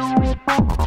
Thanks for